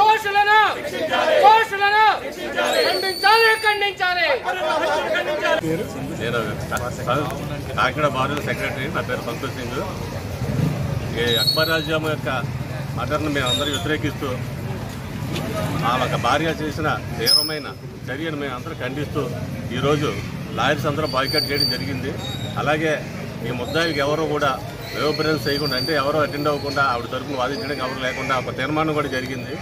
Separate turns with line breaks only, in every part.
దోషులను దోషులను ఖండించాలి. ఖండించాలి
నేను కాకినాడ బారు సెక్రటరీ నా పేరు సంతోష్ సింగ్. ఈ అక్బర్ రాజ్యం యొక్క మటర్ను మేము అందరూ వ్యతిరేకిస్తూ ఆ ఒక భార్య చేసిన తీవ్రమైన చర్యను మేము అందరూ ఖండిస్తూ ఈరోజు లాయర్స్ అందరూ బాయ్కట్ చేయడం జరిగింది. అలాగే ఈ ముద్దాయికి ఎవరు కూడా రివబరెన్స్ చేయకుండా అంటే ఎవరో అటెండ్ అవ్వకుండా ఆవిడ తరపున వాదించడానికి ఎవరు లేకుండా ఒక తీర్మానం కూడా జరిగింది.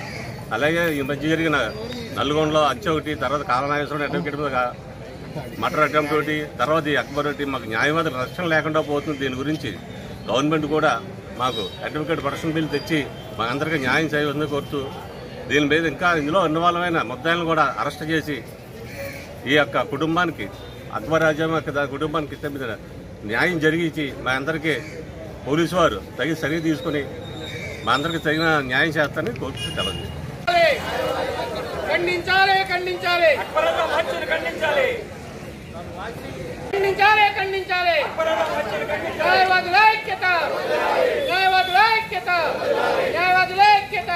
అలాగే ఈ మధ్య జరిగిన నల్గొండలో అచ్చ ఒకటి తర్వాత కాలనాగేశ్వరం అడ్వకేట్ మీద మటర్ అటెంప్ట్ ఒకటి తర్వాత ఈ అక్బర్ ఒకటి మాకు న్యాయవాద రక్షణ లేకుండా పోతుంది. దీని గురించి గవర్నమెంట్ కూడా మాకు అడ్వకేట్ ప్రొటెక్షన్ బిల్ తెచ్చి మాకందరికీ న్యాయం చేయవలసింది కోరుతూ దీని మీద ఇంకా ఇందులో ఇన్వాల్వ్ ముద్దాయిలను కూడా అరెస్ట్ చేసి ఈ యొక్క కుటుంబానికి అక్బర్ రాజ్యం యొక్క కుటుంబానికి మీద న్యాయం జరిగించి మా అందరికీ పోలీసు వారు తగిన చర్య తీసుకుని మా అందరికీ తగిన న్యాయం చేస్తారని కోరుతూ తెలదు
ఖండించాలి ఖండించాలి. ఖండించాలి. ఖండించాలి న్యాయవాదుల ఐక్యత. న్యాయవాదుల ఐక్యత. న్యాయవాదుల ఐక్యత.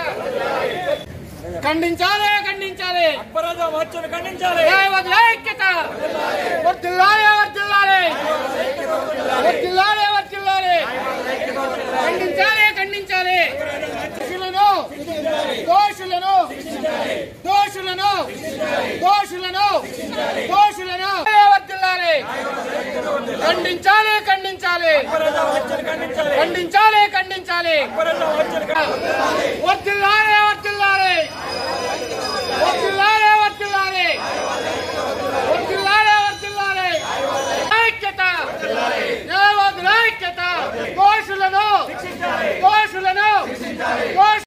ఖండించాలి ఖండించాలి. న్యాయవాదుల ఐక్యత. దోషులను దోషులను దోషులను వర్తిల్లాలి ఖండించాలి ఖండించాలి. ఖండించాలి ఖండించాలి. వర్తిల్లాలి వర్తిల్లాలి వర్తిల్లాలి వర్తిల్లాలి వర్తిల్లాలి వర్తిల్లాలి ఐక్యత దేవదుల ఐక్యత. దోషులను దోషులను